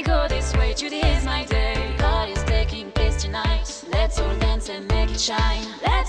Me go this way, today is my day. Party's taking place tonight. Let's all dance and make it shine. Let's